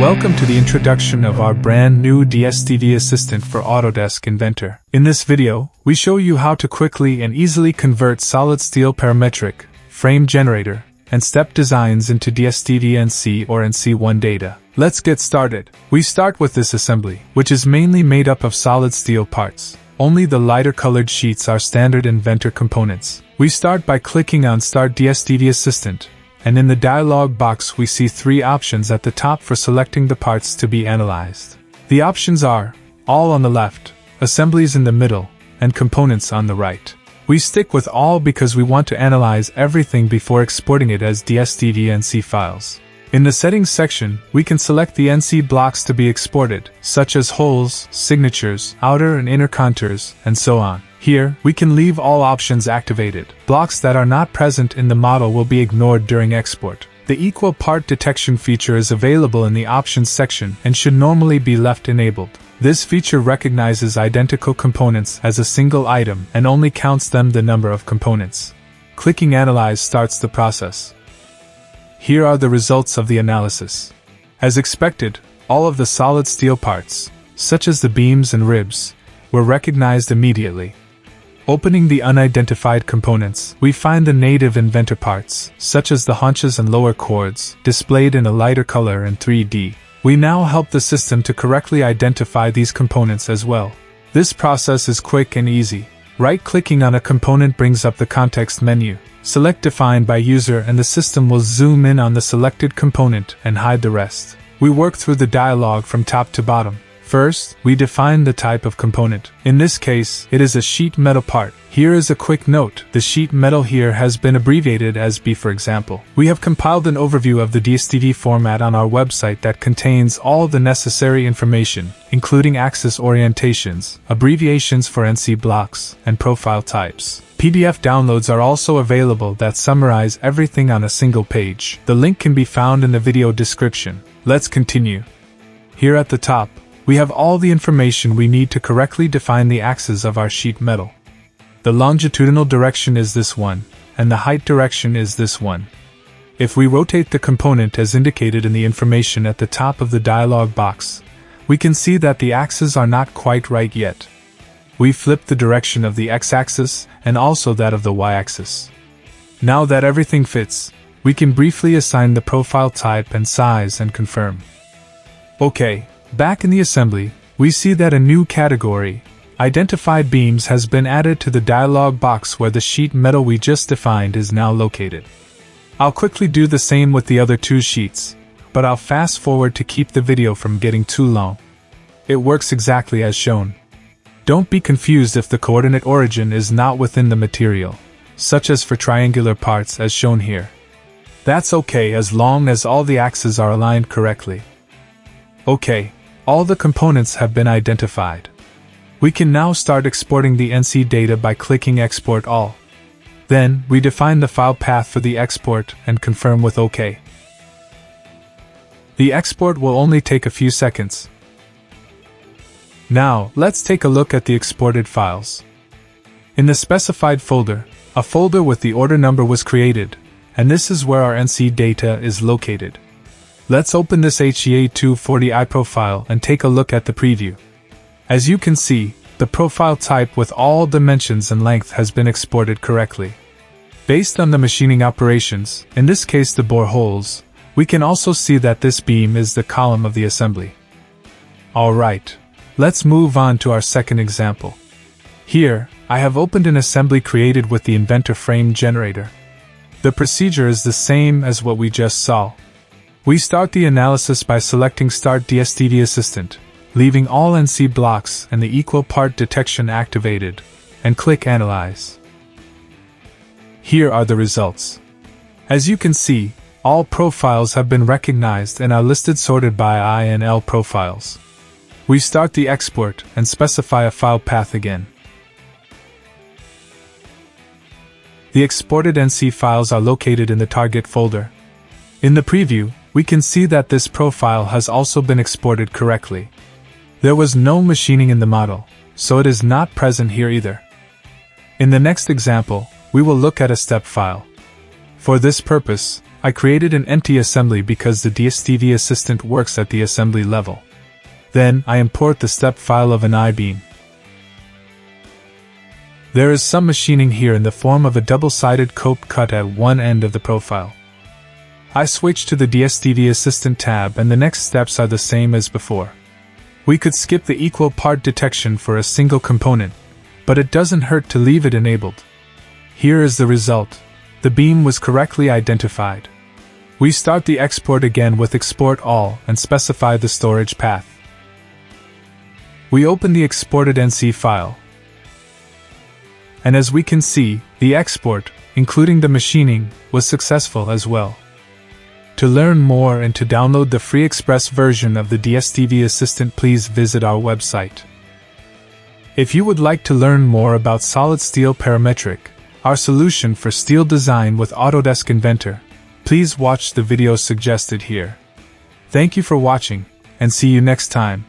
Welcome to the introduction of our brand new DSTV assistant for Autodesk Inventor. In this video, we show you how to quickly and easily convert SolidSteel parametric, frame generator, and step designs into DSTV NC or NC1 data. Let's get started. We start with this assembly, which is mainly made up of SolidSteel parts. Only the lighter colored sheets are standard Inventor components. We start by clicking on Start DSTV Assistant, and in the dialog box we see three options at the top for selecting the parts to be analyzed. The options are All on the left, Assemblies in the middle, and Components on the right. We stick with All because we want to analyze everything before exporting it as DSTV NC files. In the Settings section, we can select the NC blocks to be exported, such as holes, signatures, outer and inner contours, and so on. Here, we can leave all options activated. Blocks that are not present in the model will be ignored during export. The equal part detection feature is available in the Options section and should normally be left enabled. This feature recognizes identical components as a single item and only counts them the number of components. Clicking Analyze starts the process. Here are the results of the analysis. As expected, all of the SolidSteel parts, such as the beams and ribs, were recognized immediately. Opening the unidentified components, we find the native inventor parts, such as the haunches and lower chords, displayed in a lighter color in 3D. We now help the system to correctly identify these components as well. This process is quick and easy. Right-clicking on a component brings up the context menu. Select Define by User and the system will zoom in on the selected component and hide the rest. We work through the dialog from top to bottom. First, we define the type of component. In this case, it is a sheet metal part. Here is a quick note. The sheet metal here has been abbreviated as B for example. We have compiled an overview of the DSTV format on our website that contains all the necessary information, including axis orientations, abbreviations for NC blocks, and profile types. PDF downloads are also available that summarize everything on a single page. The link can be found in the video description. Let's continue. Here at the top, we have all the information we need to correctly define the axes of our sheet metal. The longitudinal direction is this one, and the height direction is this one. If we rotate the component as indicated in the information at the top of the dialog box, we can see that the axes are not quite right yet. We flip the direction of the x-axis and also that of the y-axis. Now that everything fits, we can briefly assign the profile type and size and confirm. Okay, back in the assembly, we see that a new category, Identified beams has been added to the dialog box where the sheet metal we just defined is now located. I'll quickly do the same with the other two sheets, but I'll fast forward to keep the video from getting too long. It works exactly as shown. Don't be confused if the coordinate origin is not within the material, such as for triangular parts as shown here. That's okay as long as all the axes are aligned correctly. Okay, all the components have been identified. We can now start exporting the NC data by clicking Export All. Then, we define the file path for the export and confirm with OK. The export will only take a few seconds. Now, let's take a look at the exported files. In the specified folder, a folder with the order number was created, and this is where our NC data is located. Let's open this HEA240i profile and take a look at the preview. As you can see, the profile type with all dimensions and length has been exported correctly. Based on the machining operations, in this case the bore holes, we can also see that this beam is the column of the assembly. Alright, let's move on to our second example. Here, I have opened an assembly created with the Inventor Frame Generator. The procedure is the same as what we just saw. We start the analysis by selecting Start DSTV Assistant, leaving all NC blocks and the equal part detection activated, and click Analyze. Here are the results. As you can see, all profiles have been recognized and are listed sorted by INL profiles. We start the export and specify a file path again. The exported NC files are located in the target folder. In the preview, we can see that this profile has also been exported correctly. There was no machining in the model, so it is not present here either. In the next example, we will look at a step file. For this purpose, I created an empty assembly because the DSTV Assistant works at the assembly level. Then, I import the step file of an I-beam. There is some machining here in the form of a double-sided cope cut at one end of the profile. I switch to the DSTV Assistant tab and the next steps are the same as before. We could skip the equal part detection for a single component, but it doesn't hurt to leave it enabled. Here is the result. The beam was correctly identified. We start the export again with export all and specify the storage path. We open the exported NC file. And as we can see, the export, including the machining, was successful as well. To learn more and to download the free express version of the DSTV Assistant, please visit our website. If you would like to learn more about SolidSteel parametric, our solution for steel design with Autodesk Inventor, please watch the video suggested here. Thank you for watching, and see you next time.